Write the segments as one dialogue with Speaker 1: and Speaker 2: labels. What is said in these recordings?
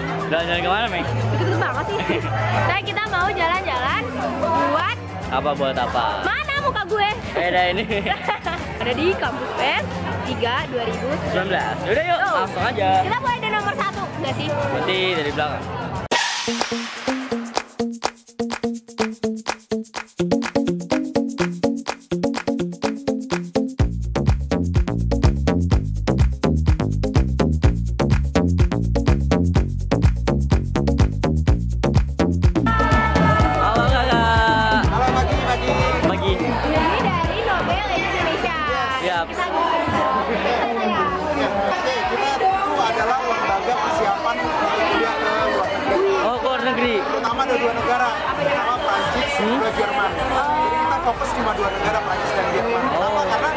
Speaker 1: jalan-jalan.
Speaker 2: Ke mana, Meng?
Speaker 1: Deket banget sih. Sekarang kita mau jalan-jalan buat
Speaker 2: Apa buat apa?
Speaker 1: mana muka gue?
Speaker 2: Beda ini.
Speaker 1: Ada di kampus PEN 3 2019.
Speaker 2: 19. Yaudah yuk, langsung aja.
Speaker 1: Kita mulai dari nomor satu, nggak sih?
Speaker 2: Berarti dari belakang. Siap.
Speaker 1: Ya.
Speaker 3: Oke, kita itu adalah lembaga persiapan kuliah ke luar negeri.
Speaker 2: Oh, ke luar negeri.
Speaker 3: Terutama ada dua negara, pertama Prancis, kedua Jerman. Jadi kita fokus cuma dua negara, Prancis dan Jerman. Kenapa? Karena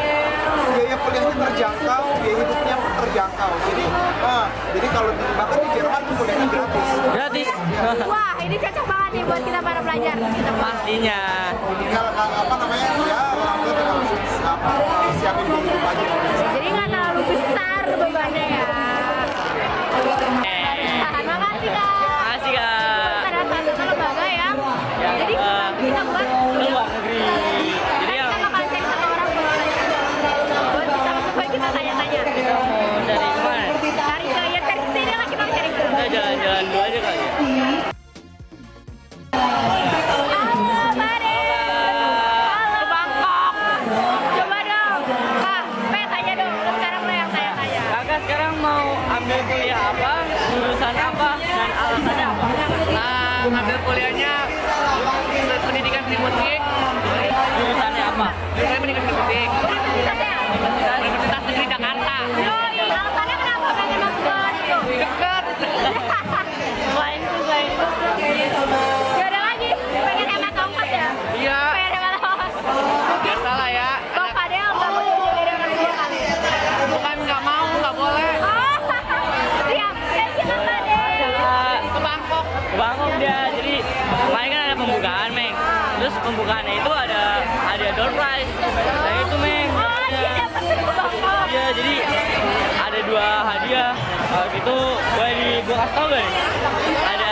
Speaker 3: biaya kuliahnya terjangkau, biaya hidupnya terjangkau. Jadi, ah, jadi kalau di, bahkan di Jerman tuh kuliahnya gratis.
Speaker 2: Gratis.
Speaker 1: Wah, ini cocok banget nih buat kita para pelajar.
Speaker 2: Pastinya.
Speaker 3: Tinggal apa namanya apa siapin dulu hidup aja.
Speaker 1: Jadi nggak terlalu besar bebannya ya.
Speaker 4: Ngambil kuliahnya pendidikan seni musik,
Speaker 2: Jurusannya apa?
Speaker 4: jurusan pendidikan seni musik,
Speaker 2: dia. Jadi kemarin kan ada pembukaan, Meng. Terus pembukaannya itu ada ada door prize. Nah itu, Meng.
Speaker 1: Oh.
Speaker 2: Iya, jadi ada dua hadiah. Kalau gitu, boleh di gua kasih tau gak nih? Hadiahnya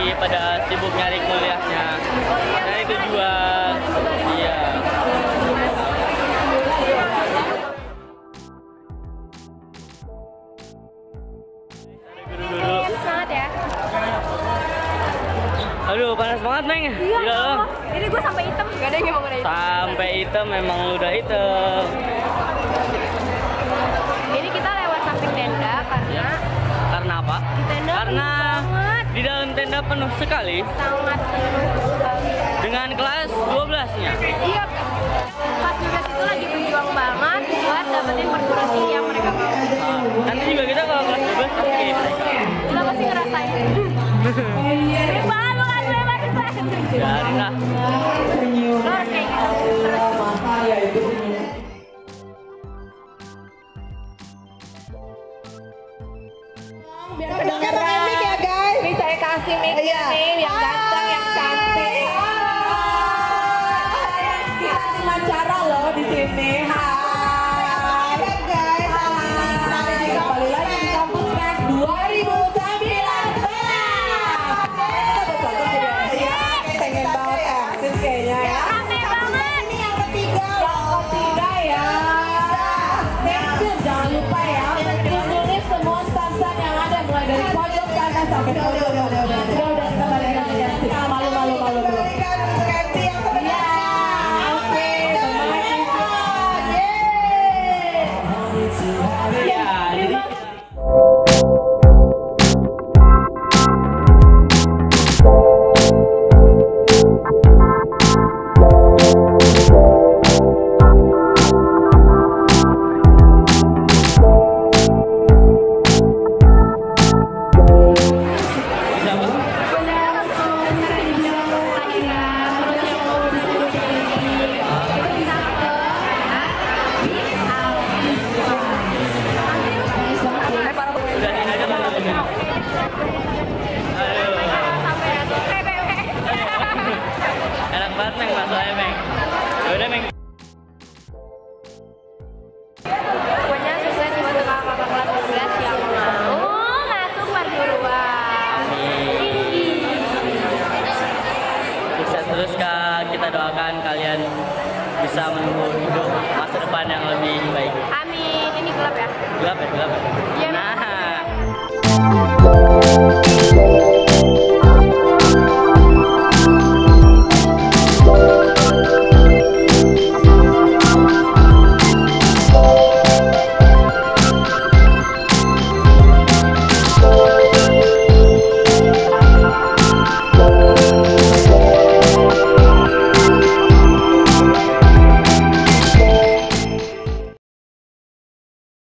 Speaker 2: 12 lagi pada sibuk nyari kuliahnya. Nyari tujuan. Iya. Guru-guru.
Speaker 1: Iya, ya.
Speaker 2: Aduh, panas banget, Meng.
Speaker 1: Iya,
Speaker 2: Gila.
Speaker 1: Ini gue sampai hitam. Gak ada yang mau ngerain.
Speaker 2: Sampai hitam memang lu udah hitam.
Speaker 1: Ini kita lewat samping tenda karena
Speaker 2: Karena apa?
Speaker 1: di tenda
Speaker 2: Karena tenda penuh sekali
Speaker 1: Sangat penuh sekali.
Speaker 2: dengan kelas 12-nya.
Speaker 1: Iya, kelas 12 itu lagi berjuang banget buat dapetin perguruan tinggi yang mereka mau.
Speaker 2: Nanti juga kita kalau kelas 12 pasti kayak mereka.
Speaker 1: Kita pasti ngerasain. Mirip banget lo kan gue baru
Speaker 2: Biarin lah.
Speaker 1: Harus kayak gitu. Terus
Speaker 5: Kedengeran
Speaker 6: kasih mic
Speaker 5: Iya.
Speaker 6: yang ganteng, yang cantik.
Speaker 5: Kita diwawancara loh di sini. terus kak kita doakan kalian bisa menunggu hidup masa depan yang lebih
Speaker 1: baik. Amin.
Speaker 5: Ini gelap ya? Gelap ya
Speaker 2: gelap ya, ya nah, nah.